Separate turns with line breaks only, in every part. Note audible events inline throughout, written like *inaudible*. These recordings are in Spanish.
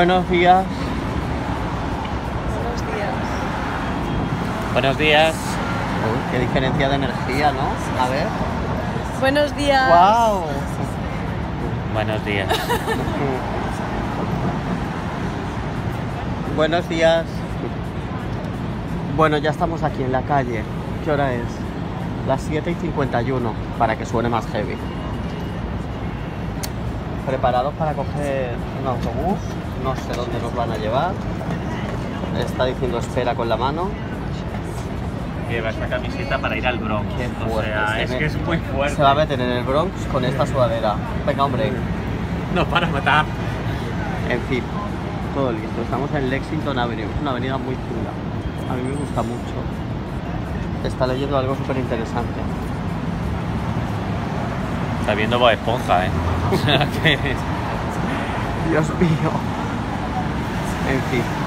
Buenos días.
Buenos días.
Buenos días.
Uy, qué diferencia de energía, ¿no? A ver.
Buenos días.
¡Wow!
Buenos días. *laughs*
Buenos días. Bueno, ya estamos aquí en la calle. ¿Qué hora es? Las 7 y 51, para que suene más heavy. Preparados para coger un autobús. No sé dónde nos van a llevar. Está diciendo espera con la mano.
Lleva esta camiseta para ir al Bronx.
Qué
o
fuerte,
sea,
se
es que es muy fuerte.
Se va a meter en el Bronx con esta sudadera. Venga, hombre.
Nos van a matar.
En fin, todo listo. Estamos en Lexington Avenue, una avenida muy chula. A mí me gusta mucho. Está leyendo algo súper interesante.
Está viendo Bob Esponja, ¿eh? O *laughs* sea. *laughs*
Dios mío. En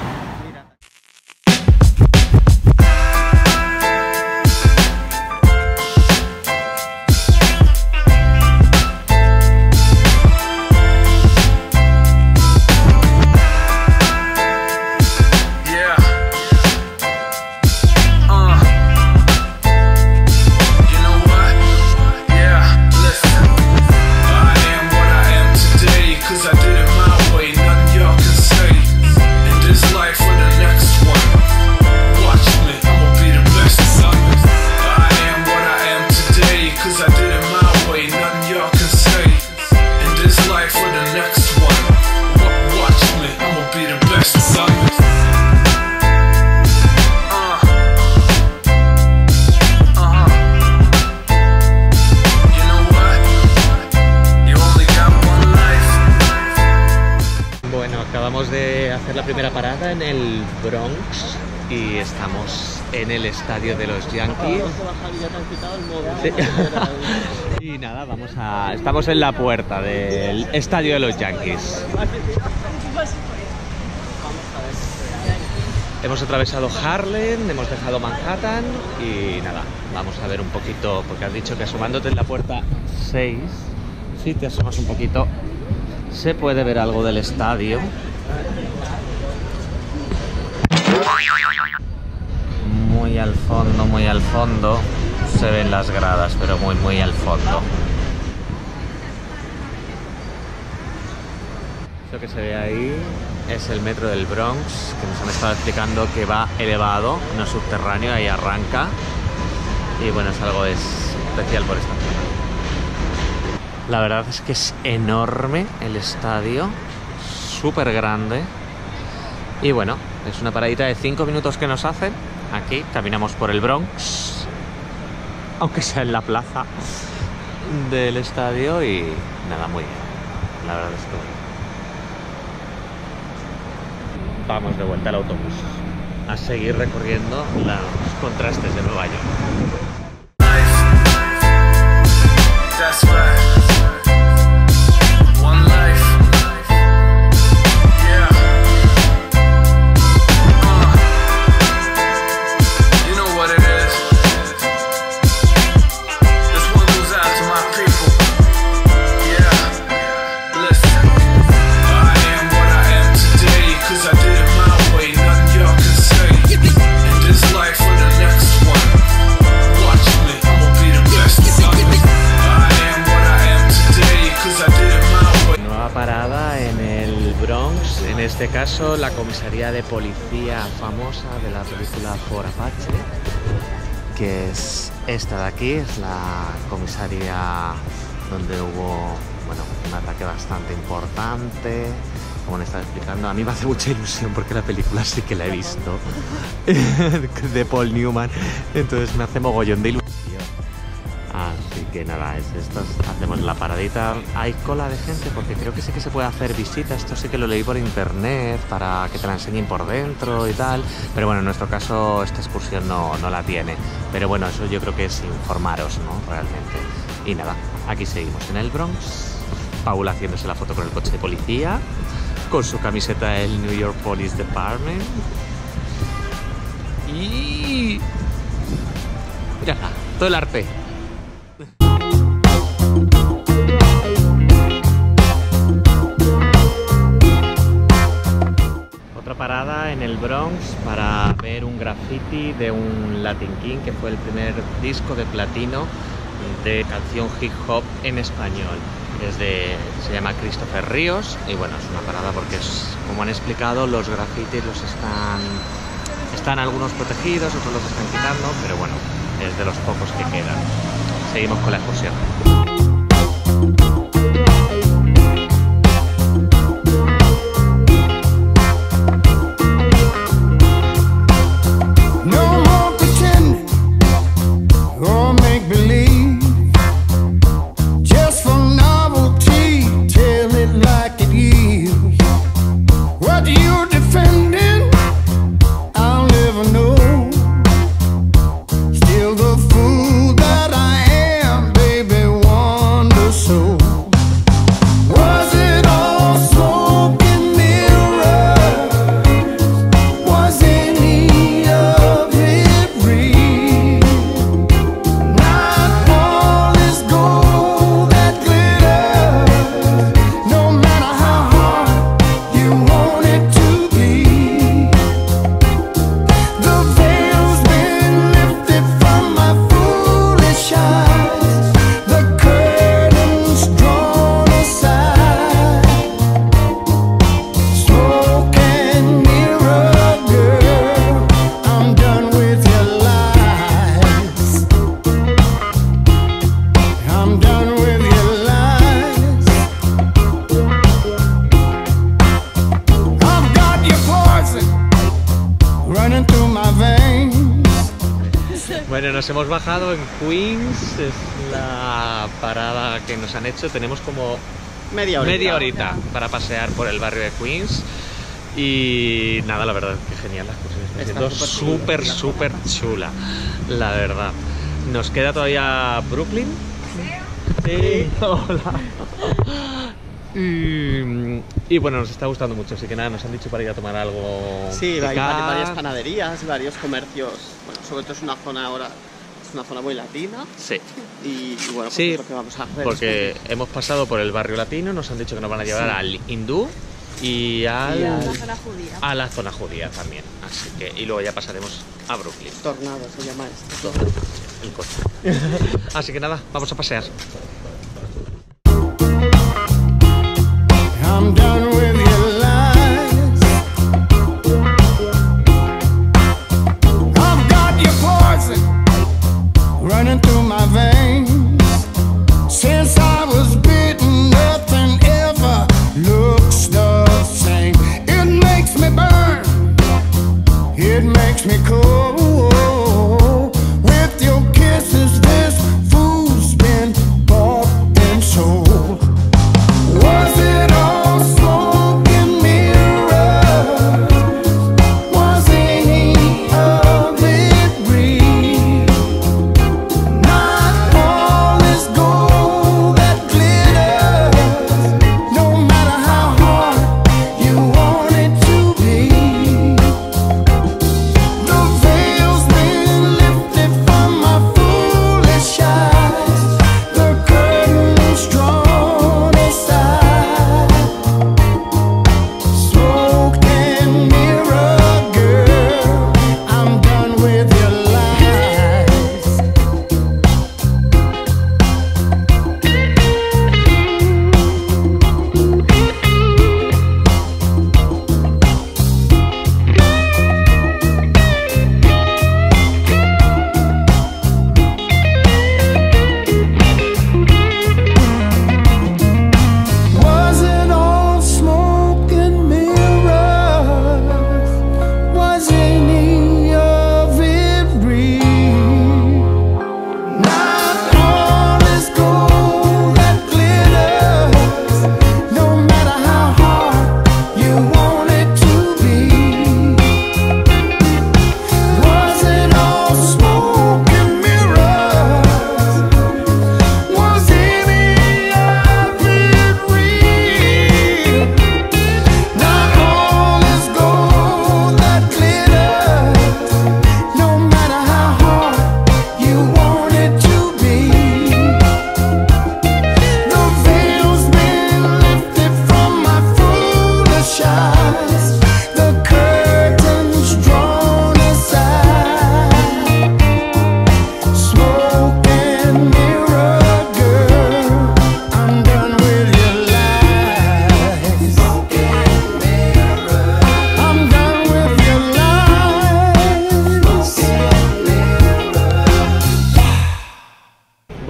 de hacer la primera parada en el Bronx y estamos en el estadio de los Yankees. *laughs* Y nada, vamos a. Estamos en la puerta del estadio de los Yankees. Hemos atravesado Harlem, hemos dejado Manhattan y nada, vamos a ver un poquito, porque has dicho que asomándote en la puerta 6, si te asomas un poquito, se puede ver algo del estadio. Muy al fondo, muy al fondo, se ven las gradas, pero muy, muy al fondo. Lo que se ve ahí es el metro del Bronx, que nos han estado explicando que va elevado, no subterráneo, ahí arranca. Y bueno, es algo especial por esta zona. La verdad es que es enorme el estadio, súper grande. Y bueno, es una paradita de 5 minutos que nos hacen. Aquí caminamos por el Bronx, aunque sea en la plaza del estadio y nada, muy bien. La verdad es que. Vamos de vuelta al autobús a seguir recorriendo los contrastes de Nueva York. Comisaría de policía famosa de la película For Apache, que es esta de aquí, es la comisaría donde hubo bueno, un ataque bastante importante. Como le estaba explicando, a mí me hace mucha ilusión porque la película sí que la he visto *laughs* de Paul Newman, entonces me hace mogollón de ilusión. Así que nada, es esto. Hacemos la paradita. Hay cola de gente porque creo que sí que se puede hacer visita. Esto sí que lo leí por internet para que te la enseñen por dentro y tal. Pero bueno, en nuestro caso esta excursión no, no la tiene. Pero bueno, eso yo creo que es informaros, ¿no? Realmente. Y nada, aquí seguimos en el Bronx. Paula haciéndose la foto con el coche de policía. Con su camiseta del New York Police Department. Y... Mírala, todo el arte. Bronx para ver un graffiti de un Latin King, que fue el primer disco de platino de canción hip hop en español. Es de, se llama Christopher Ríos y bueno, es una parada porque es, como han explicado, los grafitis los están, están algunos protegidos, otros los están quitando, pero bueno, es de los pocos que quedan. Seguimos con la excursión. En Queens, es la parada que nos han hecho. Tenemos como
Media horita.
media horita para pasear por el barrio de Queens. Y nada, la verdad que genial, la excursión está siendo
súper
súper,
la
súper chula, la verdad. Nos queda todavía Brooklyn. Sí. *laughs* Hola. Y, y bueno, nos está gustando mucho, así que nada, nos han dicho para ir a tomar algo.
Sí, hay varias panaderías, varios comercios. Bueno, sobre todo es una zona ahora, una zona muy latina.
Sí.
Y, y bueno, pues
Sí,
es lo que vamos a hacer.
Porque hemos pasado por el barrio latino, nos han dicho que nos van a llevar
Sí.
al hindú y al,
Y al-
La zona judía.
a la zona judía también. Así que, y luego ya pasaremos a Brooklyn.
Tornado se llama esto.
El coche. *laughs* Así que nada, vamos a pasear.
I'm done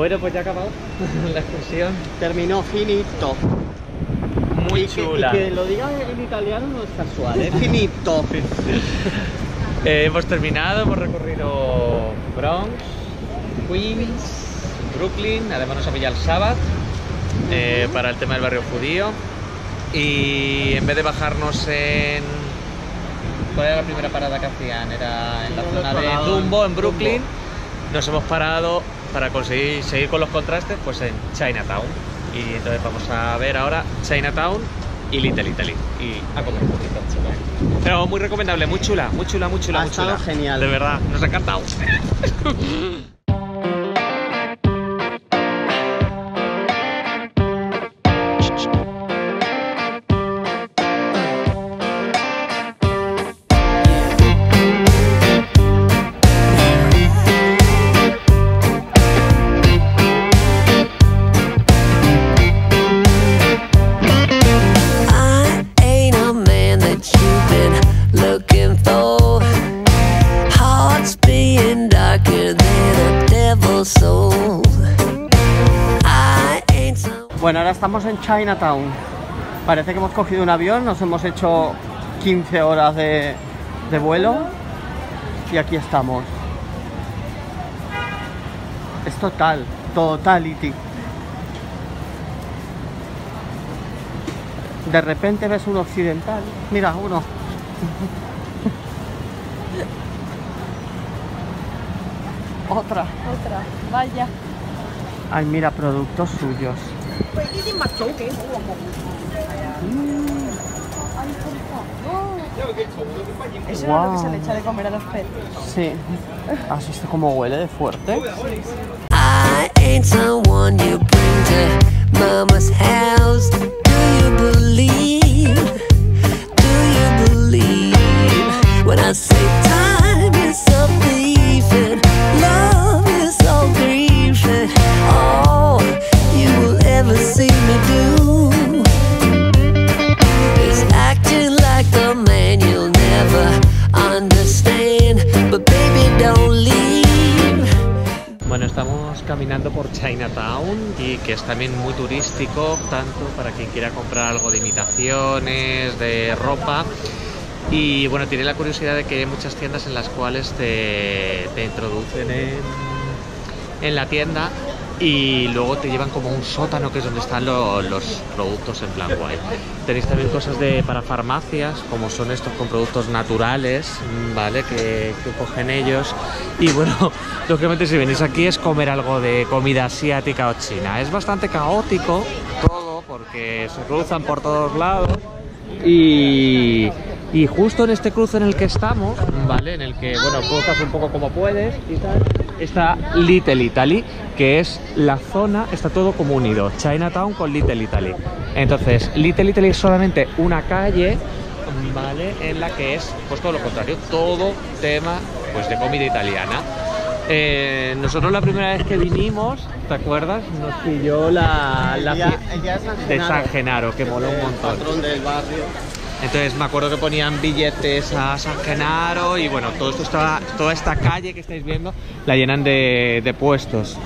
Bueno, pues ya ha acabado *laughs* la excursión.
Terminó finito.
Muy
Y que-
chula.
Y que, lo diga en italiano no es casual, es *laughs* finito.
Eh, hemos terminado, hemos recorrido Bronx, Queens, Brooklyn, además nos ha pillado el sábado eh, para el tema del barrio judío. Y en vez de bajarnos en. ¿Cuál era la primera parada que hacían? Era en la zona de Dumbo, en. Brooklyn. Nos hemos parado para conseguir seguir con los contrastes pues en Chinatown. Y entonces vamos a ver ahora Chinatown y Little Italy. Y a comer un poquito. Pero muy recomendable, muy chula, muy chula, muy chula,
Ha
muy chula.
genial.
De verdad, nos ha encantado. *laughs*
Chinatown. Parece que hemos cogido un avión, nos hemos hecho 15 horas de, de vuelo y aquí estamos. Es total, totality. De repente ves un occidental. Mira, uno. *laughs* Otra.
Otra. Vaya.
Ay, mira, productos suyos.
Eso
Guau.
es lo que se le echa de comer a los peces.
Sí. ¿Has visto cómo huele de fuerte?
I ain't someone you bring to mama's house.
También muy turístico, tanto para quien quiera comprar algo de imitaciones, de ropa. Y bueno, tiene la curiosidad de que hay muchas tiendas en las cuales te, te introducen en, en la tienda y luego te llevan como un sótano que es donde están lo- los productos en plan guay. Tenéis también cosas de para farmacias, como son estos con productos naturales, mm, ¿vale? Que, que cogen ellos. Y bueno, *laughs* lógicamente si venís aquí es comer algo de comida asiática o china. Es bastante caótico todo porque se cruzan por todos lados. Y, y justo en este cruce en el que estamos, ¿vale? En el que, bueno, cruzas un poco como puedes y tal, está Little Italy, que es la zona, está todo como unido, Chinatown con Little Italy. Entonces, Little Italy es solamente una calle, ¿vale? En la que es, pues todo lo contrario, todo tema, pues de comida italiana. Eh, nosotros la primera vez que vinimos, ¿te acuerdas? Nos pilló la, la
el, día, el día de San
de
Genaro,
San Genaro, que moló un
el
montón.
patrón del barrio.
Entonces me acuerdo que ponían billetes a San Genaro y bueno, todo esto estaba, toda esta calle que estáis viendo la llenan de, de puestos,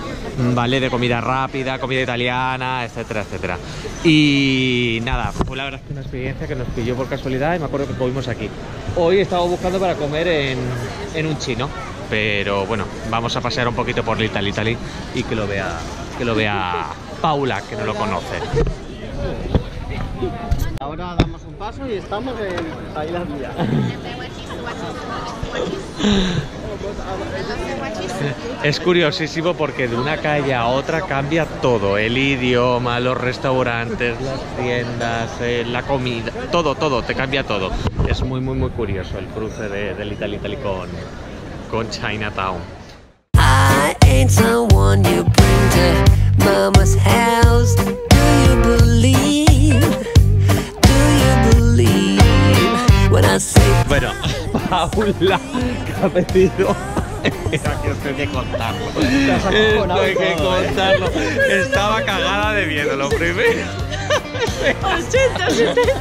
¿vale? De comida rápida, comida italiana, etcétera, etcétera. Y nada, fue la verdad que una experiencia que nos pilló por casualidad y me acuerdo que comimos aquí. Hoy estaba buscando para comer en, en un chino, pero bueno, vamos a pasear un poquito por Little Italy y que lo vea, que lo vea Paula, que no lo conoce.
Ahora damos un paso y estamos en Tailandia. *laughs*
Es curiosísimo porque de una calle a otra cambia todo, el idioma, los restaurantes, las tiendas, eh, la comida, todo, todo, te cambia todo. Es muy, muy, muy curioso el cruce de, del Italy Italy con, con Chinatown.
I ain't someone you bring to mama's house. Do you believe?
Bueno, *laughs* Paula, que ha pedido... Esto hay que contarlo. Esto hay que contarlo. Estaba cagada de miedo, lo primero.
80, 70.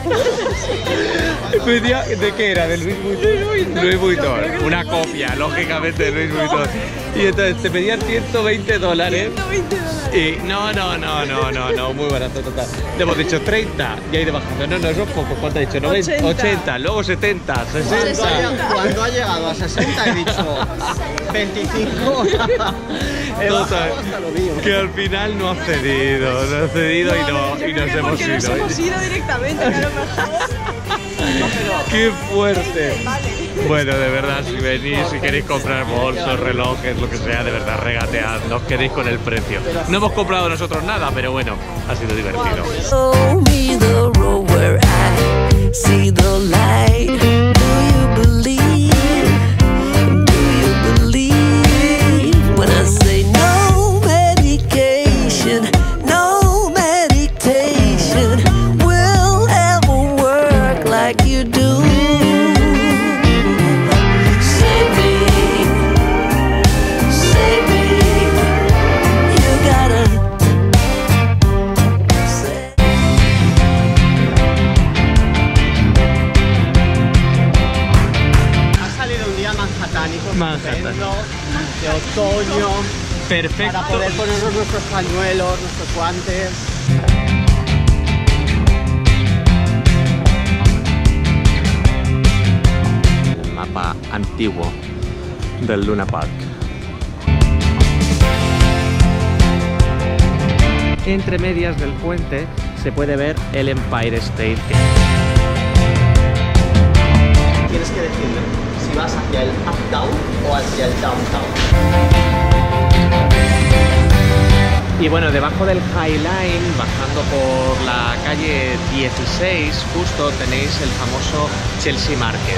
Pedía- ¿De qué era? ¿De Luis Vuitton? Luis Vuitton. Una copia, lógicamente, de Luis Vuitton. Y entonces te pedían 120 dólares.
120 dólares.
Y no, no, no, no, no, no, muy barato total. Le hemos dicho 30 y ahí de bajando. No, no, eso es poco. ¿Cuánto ha dicho? 90,
80.
80, luego 70,
Cuando
60.
ha, cuando ha llegado a 60 he dicho 25. he
Total,
bajado hasta lo mío.
que al final no ha cedido, no ha cedido y, no, y nos hemos
nos hemos ido directamente, que a lo mejor. *laughs*
¡Qué fuerte! Bueno, de verdad, si venís, si queréis comprar bolsos, relojes, lo que sea, de verdad, regatead, no os quedéis con el precio. No hemos comprado nosotros nada, pero bueno, ha sido divertido. Perfecto.
para poder ponernos nuestros pañuelos, nuestros guantes.
El mapa antiguo del Luna Park. Entre medias del puente se puede ver el Empire State
Tienes que decirle si vas hacia el uptown o hacia el downtown.
Y bueno, debajo del High Line, bajando por la calle 16, justo tenéis el famoso Chelsea Market.